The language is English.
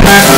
Yeah.